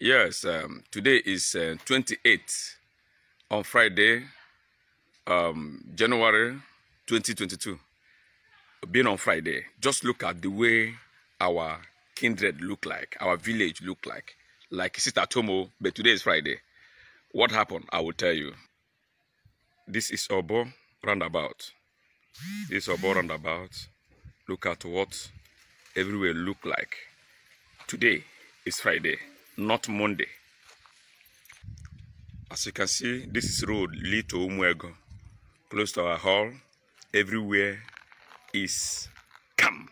Yes, um, today is uh, 28th on Friday, um, January 2022. Being on Friday, just look at the way our kindred look like, our village look like. Like Sister Tomo, but today is Friday. What happened? I will tell you. This is Obo roundabout. This is Obo roundabout. Look at what everywhere look like. Today is Friday, not Monday. As you can see, this is road lead to Umuego, close to our hall. Everywhere is calm.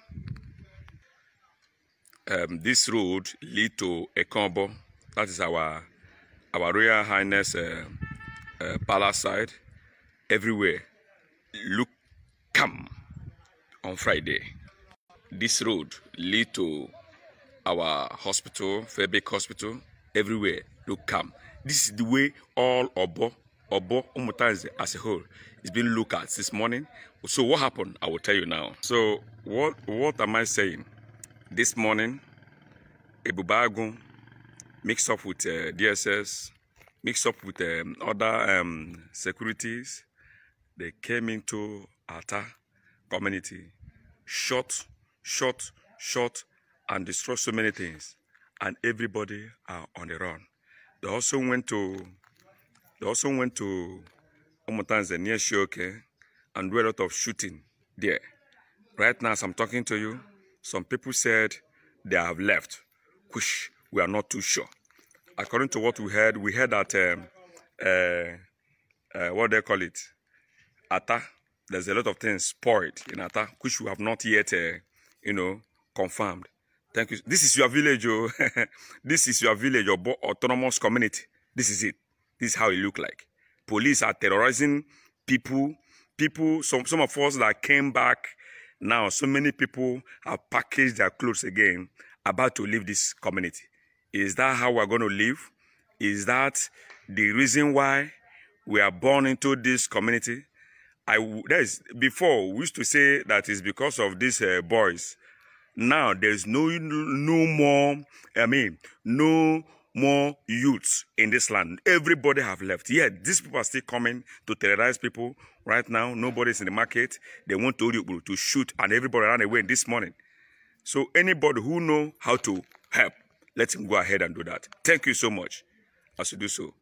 Um, this road lead to Ekombo. That is our our Royal Highness uh, uh, palace side. Everywhere look calm on Friday. This road lead to our hospital, Fairbank Hospital, everywhere look calm. This is the way all Obo, Obo, Umutanze as a whole is being looked at this morning. So what happened? I will tell you now. So what what am I saying? This morning, Ebubagun mixed up with uh, DSS, mixed up with um, other um, securities. They came into Ata community, shot, shot, shot, and destroyed so many things. And everybody are on the run. They also went to they also went to Umutanze near Shioke and do a lot of shooting there. Right now, as I'm talking to you, some people said they have left, which we are not too sure. According to what we heard, we heard that um, uh, uh, what they call it, Atta. There's a lot of things spoiled in Atta, which we have not yet, uh, you know, confirmed. Thank you. This is your village, oh. this is your village, your autonomous community. This is it. This is how it look like. Police are terrorizing people. People, some, some of us that came back now, so many people have packaged their clothes again, about to leave this community. Is that how we're going to live? Is that the reason why we are born into this community? I there's before we used to say that it's because of these uh, boys. Now there's no no more. I mean, no more youths in this land. Everybody have left. Yeah, these people are still coming to terrorize people. Right now, nobody's in the market. They want to to shoot, and everybody ran away this morning. So anybody who know how to help, let him go ahead and do that. Thank you so much as you do so.